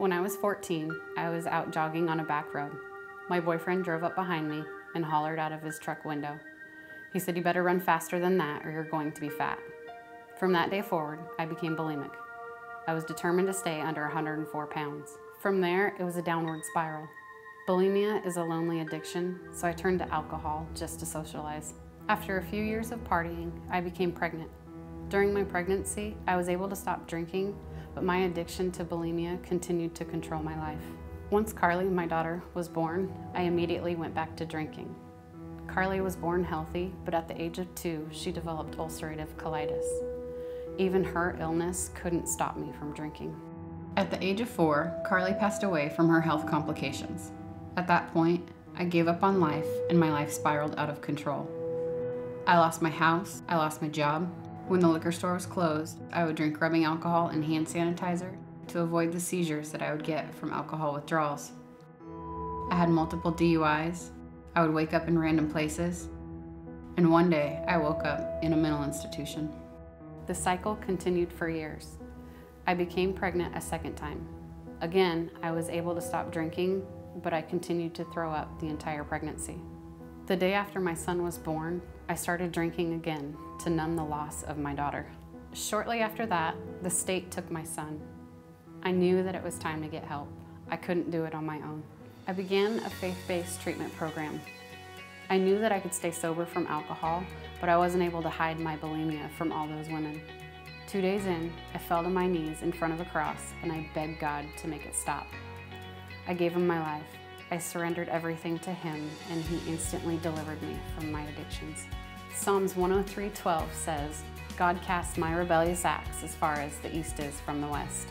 When I was 14, I was out jogging on a back road. My boyfriend drove up behind me and hollered out of his truck window. He said, You better run faster than that or you're going to be fat. From that day forward, I became bulimic. I was determined to stay under 104 pounds. From there, it was a downward spiral. Bulimia is a lonely addiction, so I turned to alcohol just to socialize. After a few years of partying, I became pregnant. During my pregnancy, I was able to stop drinking but my addiction to bulimia continued to control my life. Once Carly, my daughter, was born, I immediately went back to drinking. Carly was born healthy, but at the age of two, she developed ulcerative colitis. Even her illness couldn't stop me from drinking. At the age of four, Carly passed away from her health complications. At that point, I gave up on life and my life spiraled out of control. I lost my house, I lost my job, when the liquor store was closed, I would drink rubbing alcohol and hand sanitizer to avoid the seizures that I would get from alcohol withdrawals. I had multiple DUIs. I would wake up in random places. And one day, I woke up in a mental institution. The cycle continued for years. I became pregnant a second time. Again, I was able to stop drinking, but I continued to throw up the entire pregnancy. The day after my son was born, I started drinking again to numb the loss of my daughter. Shortly after that, the state took my son. I knew that it was time to get help. I couldn't do it on my own. I began a faith-based treatment program. I knew that I could stay sober from alcohol, but I wasn't able to hide my bulimia from all those women. Two days in, I fell to my knees in front of a cross and I begged God to make it stop. I gave him my life. I surrendered everything to Him, and He instantly delivered me from my addictions. Psalms 103:12 says, God casts my rebellious acts as far as the east is from the west.